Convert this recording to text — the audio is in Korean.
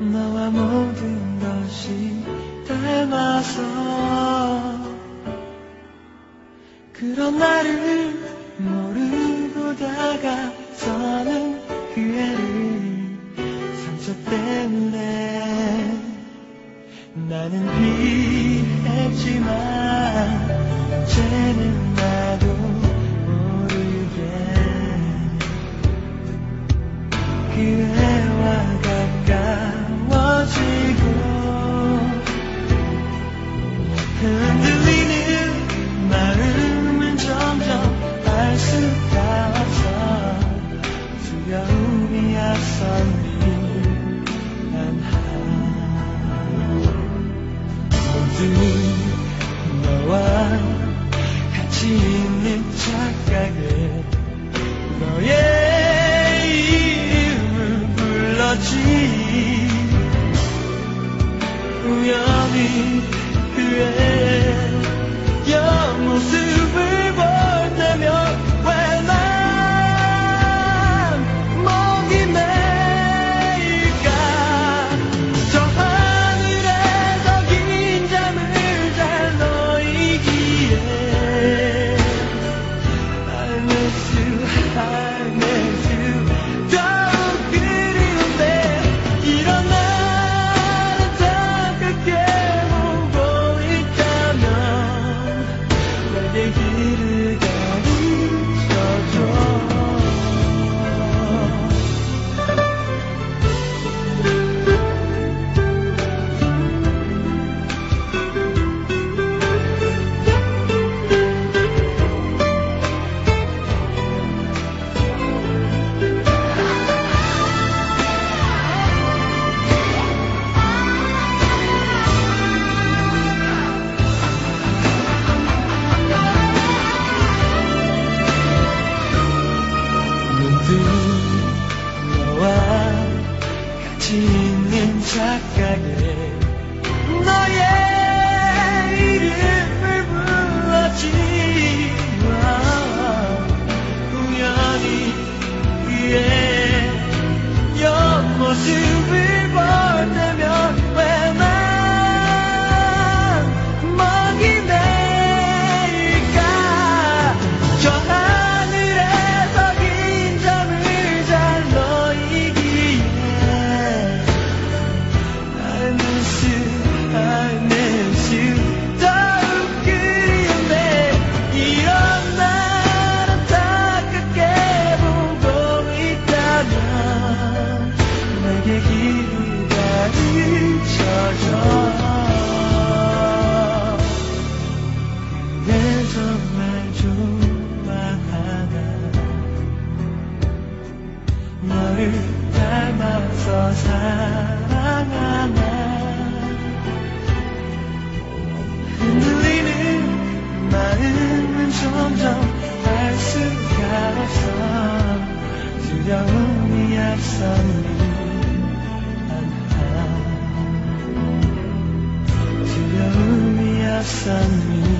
나와 모든 것이 닮아서 그런 나를 모르고 다가서는 그애를 상처 때문에 나는 피했지만 쟤는 나도 어둠이 너와 같이 있는 착각에 너의 to 더 사랑하나 흔들리는 마음은 점점 알 수가 없어. 두려움이 앞서는 않아 두려움이 앞서는